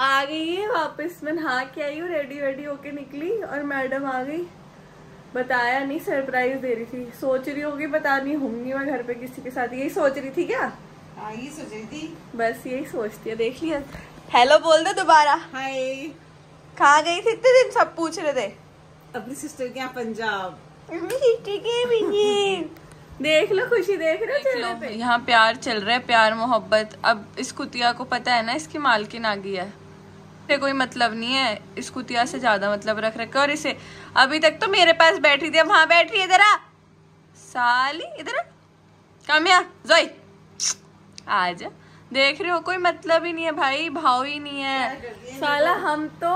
आ गई है वापस। मैं नहा के आई हूँ रेडी वेडी होके निकली और मैडम आ गई। बताया नहीं सरप्राइज़ दे रही थी। सोच रही होगी पता नहीं होंगी मैं घर पे किसी के साथ। यही सोच रही थी क्या? हाँ ये सोच रही थी। बस यही सोचती है देख लिया। हेलो बोल दे दोबारा। हाय कहाँ गई थी इतने दिन? सब पूछ रहे थे। अपनी सिस्टर के यहाँ पंजाब। देख लो खुशी देख रहे पे। यहाँ प्यार चल रहा है प्यार मोहब्बत। अब इस कुतिया को पता है ना इसकी मालकिन आ गई है। इसे कोई मतलब नहीं है। इस कुतिया से ज़्यादा मतलब रख रखे और इसे अभी तक तो मेरे पास बैठी थी अब वहाँ बैठ रही है इधर आ। साली इधर आ। काम्या जोई आज देख रहे हो कोई मतलब ही नहीं है भाई भाव ही नहीं है। साला हम तो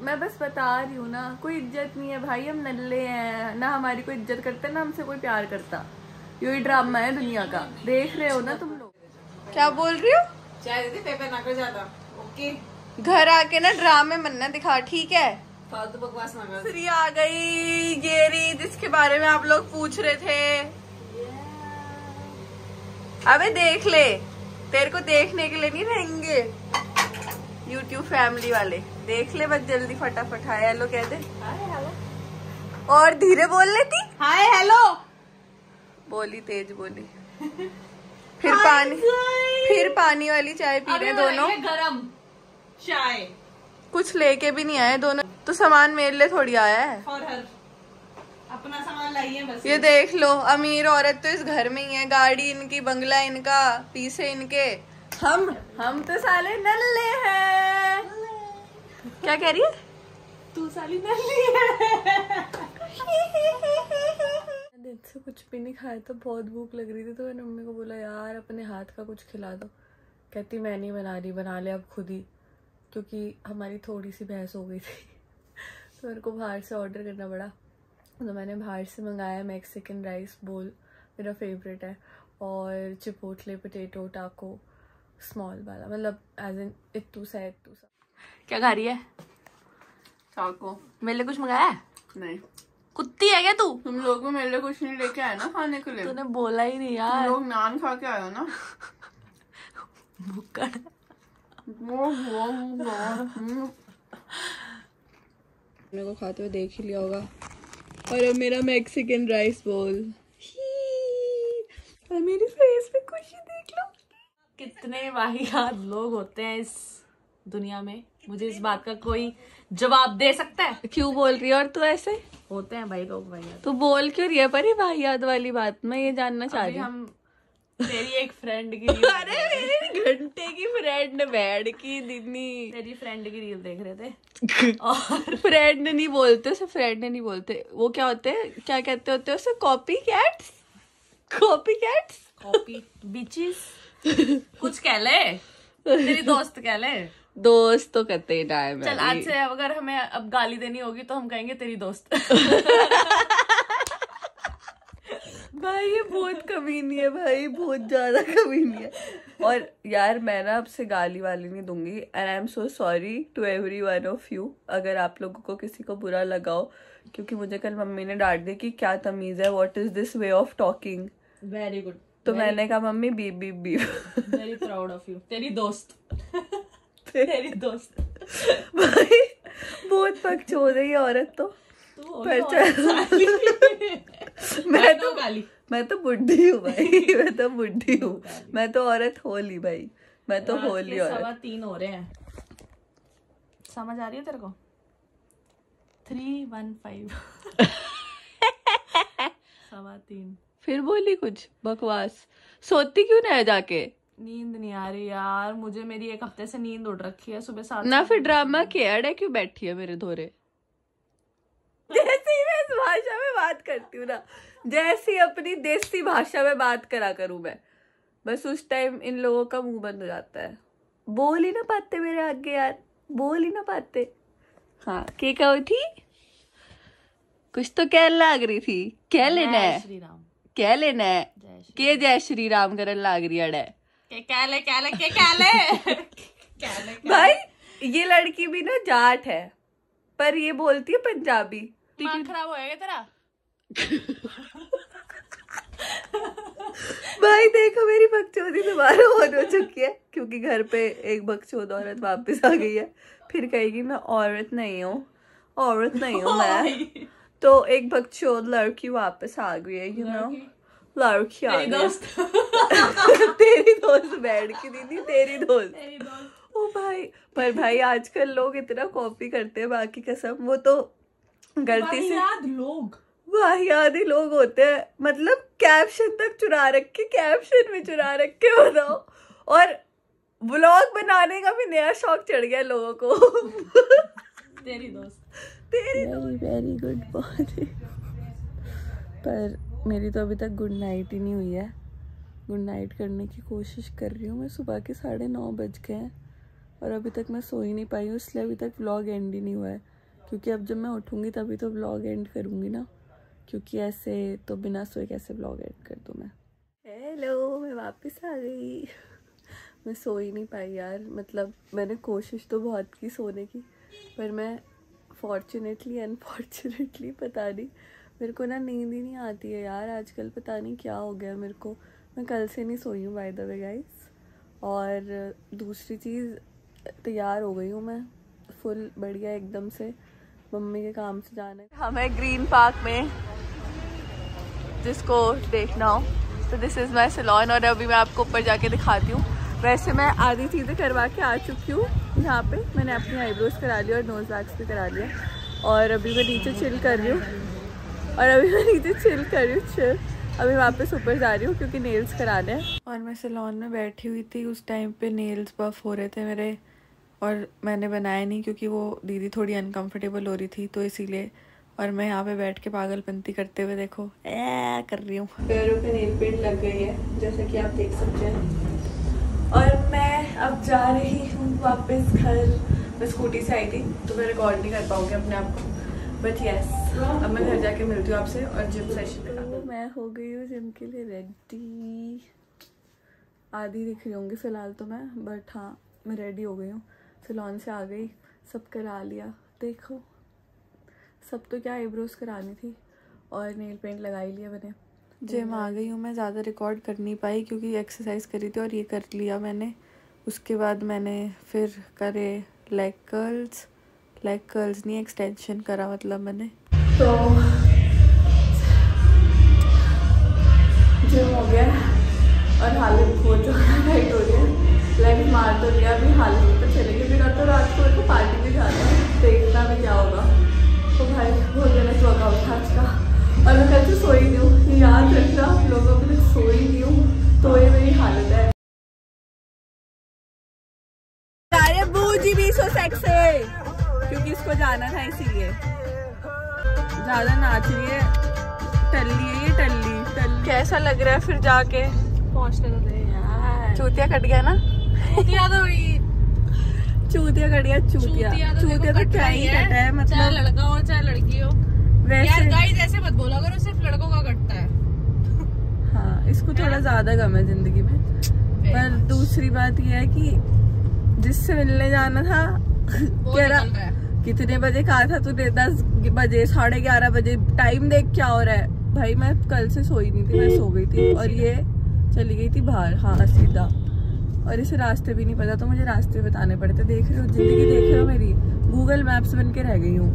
मैं बस बता रही हूँ ना कोई इज़्ज़त नहीं है भाई हम नल्ले हैं। ना हमारी कोई इज़्ज़त करता ना हमसे कोई प्यार करता। यही ड्रामा है दुनिया का। देख रहे हो ना तुम लोग। क्या बोल रही हो? चाय दीदी पेपर ना कर ज़्यादा। ओके। घर आके ना ड्रामे मन्ना दिखा ठीक है? फालतू बकवास कर आ गई गेरी जिसके बारे में आप लोग पूछ रहे थे। अबे देख ले तेरे को देखने के लिए नहीं रहेंगे। यूट्यूब फैमिली वाले देख ले बस जल्दी फटाफट। हाय हेलो कह दे। और धीरे बोल लेती? हाय हेलो बोली तेज बोली। फिर पानी फिर पानी वाली चाय पी रहे दोनों। गरम। चाय। कुछ लेके भी नहीं आए दोनों। तो सामान मेरे लिए थोड़ी आया है। अपना सामान लाइए बस। ये देख लो अमीर औरत तो इस घर में ही है। गाड़ी इनकी बंगला इनका पीछे इनके। हम हम तो साले नल्ले हैं। क्या कह रही है? तू साली नल्ली है। दिन से कुछ भी नहीं खाया तो बहुत भूख लग रही थी तो मैंने मम्मी को बोला यार अपने हाथ का कुछ खिला दो। कहती मैं नहीं बना रही बना ले अब खुद ही। क्योंकि हमारी थोड़ी सी बहस हो गई थी। तो मेरे को बाहर से ऑर्डर करना पड़ा। तो मैंने बाहर से मंगाया मैक्सिकन राइस बोल मेरा फेवरेट है। और चिपोटले पोटैटो टाको स्मॉल वाला। मतलब एज इन इतू सा इट्टू सा। क्या खा रही है? टाको मेरे लिए कुछ मंगाया है? नहीं। कुत्ती है क्या तू? तुम लोग भी मेरे लिए कुछ नहीं लेके आए ना खाने के लिए। तूने बोला ही नहीं तुम यार। लोग नान खा के आए हो ना। भुक्कड़ मेरे को खाते हुए देख ही लिया होगा। और अब मेरा मैक्सिकन राइस बोल और मेरी फेस पे खुशी देख लो। कितने वाहियात लोग होते हैं इस दुनिया में। मुझे इस बात का कोई जवाब दे सकता है? क्यों बोल रही है और तू ऐसे? होते हैं भाई लोग भाई तू बोल क्यों रही है? पर ये वाहियात वाली बात मैं ये जानना चाह रही हूँ। हम तेरी एक फ्रेंड की अरे मेरी घंटे की फ्रेंड बैठ की दिनी तेरी फ्रेंड की रील देख रहे थे। और फ्रेंड नहीं बोलते उसे फ्रेंड नहीं बोलते। वो क्या होते हैं? क्या कहते होते हैं उसे? Copy cats copy cats copy bitches कुछ कह ले। तेरी दोस्त कह ले। दोस्त तो कहते ही ना है चल आज से अगर हमें अब गाली देनी होगी तो हम कहेंगे तेरी दोस्त। भाई ये बहुत कमीनी है भाई बहुत ज़्यादा कमीनी है। और यार मैं ना आपसे गाली वाली नहीं दूँगी and I am so sorry to every one of you अगर आप लोगों को किसी को बुरा लगाओ क्योंकि मुझे कल मम्मी ने डांट दी कि क्या तमीज है what is this way of talking very good तो मैंने कहा mummy beep beep beep very proud of you तेरी दोस्त. तेरी दोस्त. भाई बहुत पक छोड़ रही है औरत तो। तू हो मैं तो तो गाली। मैं तो बुढ़ी हूँ भाई मैं तो बुढ़ी हूँ। मैं तो औरत होली भाई मैं तो होली सवा औरत। तीन हो रहे हैं। समझ आ रही है तेरे को? थ्री वन फाइव सवा तीन। फिर बोली कुछ? बकवास। सोती क्यों ना है जाके? नींद नहीं आ रही यार। मुझे मेरी एक हफ़्ते से नींद उड़ रखी है सुबह सात ना फिर ड्रामा के अड़े क्यों बैठी है मेरे धोरे जैसे ही मैं इस भाषा में बात करती हूँ ना जैसी अपनी देसी भाषा में बात करा करूँ मैं बस उस टाइम इन लोगों का मुँह बंद हो जाता है। बोल ही ना पाते मेरे आगे यार बोल ही ना पाते। हाँ के कहो थी? कुछ तो क्या लाग रही थी। क्या लेना है। क्या लेना है। के जय श्री राम करन लाग रही अड़े। के क्या ले क्या ले भाई ये लड़की भी ना जाट है पर ये बोलती है पंजाबी। खराब हो गया तेरा? भाई देखो मेरी बकचोदी दोबारा ऑन हो चुकी है क्योंकि घर पे एक बकचोद औरत वापस आ गई है। फिर कहेगी मैं औरत नहीं हूँ औरत नहीं हूँ मैं। तो एक बकचोद लड़की वापस आ गई है यू नो लड़की? आ गई तेरी दोस्त बैठ के दीदी तेरी दोस्त। ओ भाई पर भाई आजकल लोग इतना कॉपी करते हैं बाकी कसम वो तो गलती से लोग। वाहियात ही लोग होते हैं। मतलब कैप्शन तक चुरा रखे कैप्शन में चुरा रखे बताओ। और ब्लॉग बनाने का भी नया शौक चढ़ गया लोगों को। तेरी दोस्त। तेरी वेरी वेरी गुड है पर मेरी तो अभी तक गुड नाइट ही नहीं हुई है। गुड नाइट करने की कोशिश कर रही हूँ। मैं सुबह के साढ़े नौ बज गए हैं। और अभी तक मैं सो ही नहीं पाई हूँ इसलिए अभी तक व्लॉग एंड ही नहीं हुआ है। क्योंकि अब जब मैं उठूँगी तभी तो व्लॉग एंड करूँगी ना। क्योंकि ऐसे तो बिना सोए कैसे ब्लॉग एड कर दूँ मैं? हेलो मैं वापस आ गई। मैं सो ही नहीं पाई यार। मतलब मैंने कोशिश तो बहुत की सोने की, पर मैं फॉर्चुनेटली अनफॉर्चुनेटली पता नहीं। मेरे को ना नींद ही नहीं आती है यार। आजकल पता नहीं क्या हो गया मेरे को। मैं कल से नहीं सोई हूँ बाय द वे गाइस और दूसरी चीज़, तैयार हो गई हूँ मैं। फुल बढ़िया एकदम से। मम्मी के काम से जाना। है हमें ग्रीन पार्क में। जिसको देखना हो। तो दिस इज़ माई सलोन और अभी मैं आपको ऊपर जाके दिखाती हूँ। वैसे मैं आधी चीज़ें करवा के आ चुकी हूँ यहाँ पे। मैंने अपनी आईब्रोज करा लिया और नोज़ वैक्स भी करा लिया। और अभी मैं नीचे चिल कर रही हूँ। और अभी मैं नीचे चिल कर रही हूँ चिल अभी वापस ऊपर जा रही हूँ क्योंकि नेल्स कराने हैं। और मैं सलोन में बैठी हुई थी, उस टाइम पे नेल्स बफ हो रहे थे मेरे। और मैंने बनाया नहीं क्योंकि वो दीदी थोड़ी अनकंफर्टेबल हो रही थी तो इसीलिए और मैं यहाँ पे बैठ के पागलपंती करते हुए देखो ए कर रही हूँ। पैरों पे नेल पेंट लग गई है जैसा कि आप देख सकते हैं। और मैं अब जा रही हूँ वापस घर मैं स्कूटी से आई थी तो मैं रिकॉर्ड नहीं कर पाऊँगी अपने आप को। बट यस अब मैं घर जाके मिलती हूँ आपसे और जिम सेशन तो मैं हो गई हूँ जिम के लिए रेडी आधी दिख रही होंगी फ़िलहाल तो मैं बट हाँ मैं रेडी हो गई हूँ। सलोन से आ गई सब करा लिया। देखो। सब तो क्या आईब्रोज करानी थी और नेल पेंट लगा ही लिया मैंने। जिम आ गई हूँ मैं ज़्यादा रिकॉर्ड कर नहीं पाई क्योंकि एक्सरसाइज करी थी और ये कर लिया मैंने। उसके बाद मैंने फिर करे लेग कर्ल्स लेग कर्ल्स नहीं एक्सटेंशन करा मतलब मैंने। तो सो सेक्सी क्योंकि इसको जाना था इसीलिए। ज़्यादा नाच रही है टल्ली है ये टल्ली टल्ली। कैसा लग रहा है फिर जाके? पहुँचने तो दे यार। चूतिया कट गया ना? चूतिया तो चूतिया कट गया चूतिया। चूतिया तो क्या ही कटा है मतलब चाहे लड़का हो चाहे लड़की हो। वैसे गाइस ऐसे मत बोला करो सिर्फ़ लड़कों का कटता है। हाँ इसको थोड़ा ज़्यादा गम है ज़िंदगी में। पर दूसरी बात यह है कि जिससे मिलने जाना था कह रहा कितने बजे कहा था तूने? दस बजे साढ़े ग्यारह बजे टाइम देख क्या हो रहा है? भाई मैं कल से सोई नहीं थी मैं सो गई थी और ये चली गई थी बाहर हाँ सीधा। और इसे रास्ते भी नहीं पता तो मुझे रास्ते बताने पड़ते। देख रहे हो ज़िंदगी देख रहे हो मेरी। गूगल मैप्स बन के रह गई हूँ।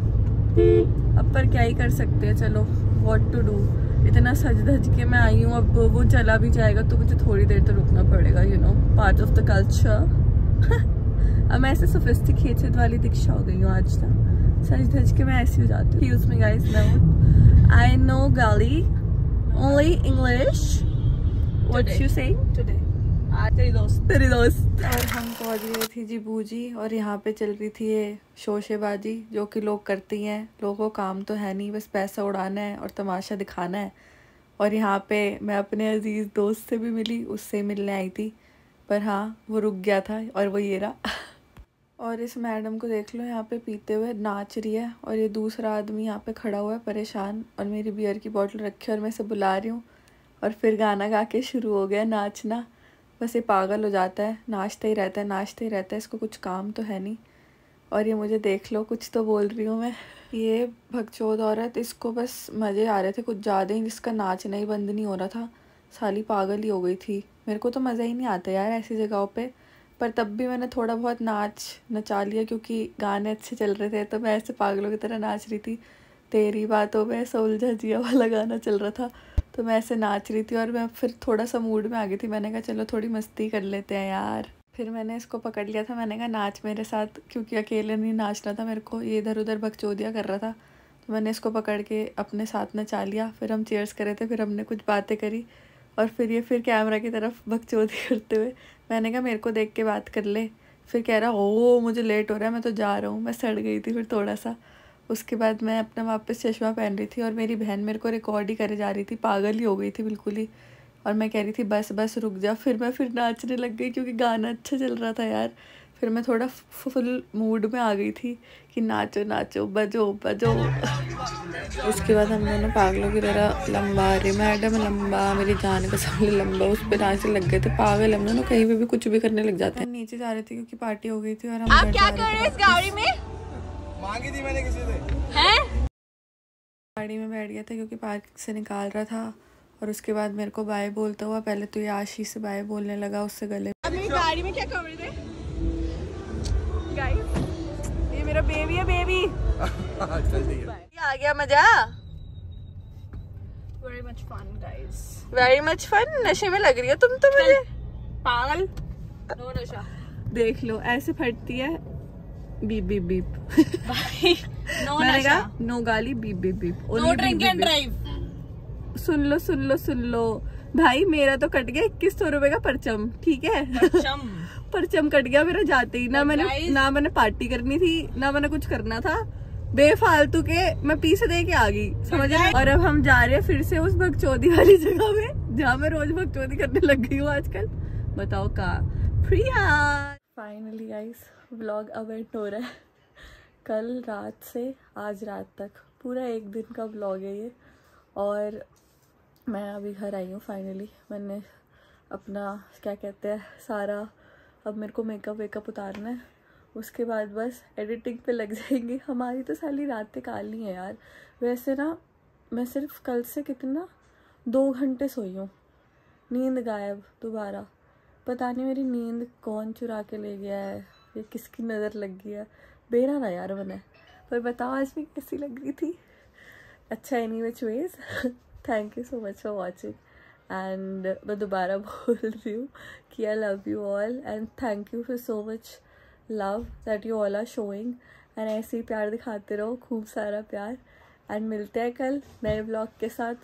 अब पर क्या ही कर सकते हैं चलो वॉट टू डू इतना सज धज के मैं आई हूँ अब वो चला भी जाएगा तो मुझे थोड़ी देर तो रुकना पड़ेगा you know part of the culture अब मैं ऐसे सोफिस्टिकेटेड वाली दीक्षा हो गई हूँ आज तक सच धज के मैं ऐसी हो जाती हूँ। उसमें गाइस मैं आई नो गाली only English what you saying today तेरी दोस्त। तेरी दोस्त। और हम पहुँच गए थी जी बूजी और यहाँ पे चल रही थी ये शोशेबाजी जो कि लोग करती हैं। लोगों को काम तो है नहीं बस पैसा उड़ाना है और तमाशा दिखाना है। और यहाँ पे मैं अपने अज़ीज़ दोस्त से भी मिली उससे मिलने आई थी। पर हाँ वो रुक गया था और वो ये रहा। और इस मैडम को देख लो, यहाँ पे पीते हुए नाच रही है और ये दूसरा आदमी यहाँ पे खड़ा हुआ है परेशान और मेरी बियर की बोतल रखी है और मैं इसे बुला रही हूँ। और फिर गाना गा के शुरू हो गया नाचना। बस ये पागल हो जाता है, नाचते ही रहता है, नाचते ही रहता है, इसको कुछ काम तो है नहीं। और ये मुझे देख लो, कुछ तो बोल रही हूँ मैं। ये भगचोद औरत, इसको बस मज़े आ रहे थे, कुछ ज़्यादा ही, जिसका नाचना ही बंद नहीं हो रहा था। साली पागल ही हो गई थी। मेरे को तो मज़ा ही नहीं आता यार ऐसी जगहों पे। पर तब भी मैंने थोड़ा बहुत नाच नचा लिया क्योंकि गाने अच्छे चल रहे थे तो मैं ऐसे पागलों की तरह नाच रही थी। तेरी बातों में सोलझा जिया वाला गाना चल रहा था तो मैं ऐसे नाच रही थी और मैं फिर थोड़ा सा मूड में आ गई थी। मैंने कहा, चलो, थोड़ी मस्ती कर लेते हैं यार। फिर मैंने इसको पकड़ लिया था। मैंने कहा, नाच मेरे साथ, क्योंकि अकेले नहीं नाचना था मेरे को। ये इधर उधर बकचोदिया कर रहा था। तो मैंने इसको पकड़ के अपने साथ नचा लिया। फिर हम चेयर्स करे थे, फिर हमने कुछ बातें करी। और फिर ये फिर कैमरा की तरफ़ बकचोदी करते हुए मैंने कहा, मेरे को देख के बात कर ले। फिर कह रहा, ओ, मुझे लेट हो रहा है, मैं तो जा रहा हूँ, मैं सड़ गई थी फिर थोड़ा सा। उसके बाद मैं अपना वापस चश्मा पहन रही थी और मेरी बहन मेरे को रिकॉर्ड ही करे जा रही थी, पागल ही हो गई थी बिल्कुल ही। और मैं कह रही थी, बस बस, रुक जा। फिर मैं फिर नाचने लग गई क्योंकि गाना अच्छा चल रहा था यार। फिर मैं थोड़ा फुल मूड में आ गई थी कि नाचो नाचो बजो बजो। उसके बाद हम दोनों पागलों की तरह लंबा अरे मैडम लंबा मेरी जान का सामने लंबा उस पर नाचने लग गए थे पागल। हम दोनों कहीं पे भी कुछ भी करने लग जाते हैं। नीचे जा रहे थे क्योंकि पार्टी हो गई थी और हम आप क्या कर रहे हैं इस गाड़ी में? मांगी थी मैंने किसी से। हैं? गाड़ी में बैठ गया था क्योंकि पार्क से निकाल रहा था और उसके बाद मेरे को बाय बोलता हुआ पहले तो ये आशीष से बाय बोलने लगा उससे गले गाड़ी में क्या कर रहे थे? गाइस ये मेरा बेबी है बेबी जल्दी आ गया मज़ा? Very much fun guys very much fun नशे में लग रही हो तुम तो मुझे? पागल. नो नशा। देख लो ऐसे फटती है. बीप बीप बीप नो नशा। नो गाली beep beep beep no drink and drive सुन लो सुन लो सुन लो. भाई मेरा तो कट गया इक्कीस सौ रुपए का परचम ठीक है? चम परचम कट गया मेरा जाते ही ना मैंने ना मैंने पार्टी करनी थी ना मैंने कुछ करना था। बेफालतू के मैं पीछे दे के आ गई समझ रहे और अब हम जा रहे हैं फिर से उस भगचौदी वाली जगह में जहाँ मैं रोज भगचौदी करने लग गई हूँ आजकल। बताओ का प्रिया! फाइनली गाइस व्लॉग अब एंड हो रहा है। कल रात से आज रात तक। पूरा एक दिन का व्लॉग है ये। और मैं अभी घर आई हूँ फाइनली मैंने अपना क्या कहते हैं सारा अब मेरे को मेकअप वेकअप उतारना है। उसके बाद बस एडिटिंग पे लग जाएँगे। हमारी तो साली रातें काली है यार। वैसे ना, मैं सिर्फ़ कल से कितना, दो घंटे सोई हूँ। नींद गायब दोबारा। पता नहीं मेरी नींद कौन चुरा के ले गया है, या किसकी नज़र लग गई है। बेरा ना यार मैंने पर बताओ आज मैं कैसी लग रही थी? अच्छा any which ways thank you so much for watching and मैं दोबारा बोल रही हूँ कि I love you all and thank you for so much love that you all are showing and ऐसे ही प्यार दिखाते रहो, खूब सारा प्यार. एंड मिलते हैं कल नए ब्लॉग के साथ।